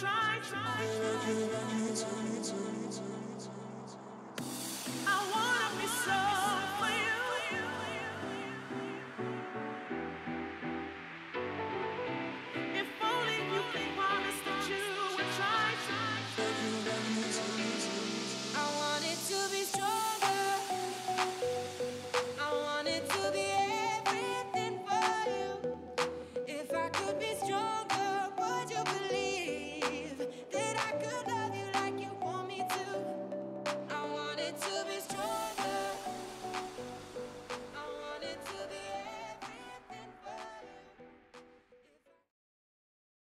try, try, try.